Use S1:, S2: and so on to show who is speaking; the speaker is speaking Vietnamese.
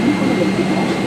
S1: đúng không? Được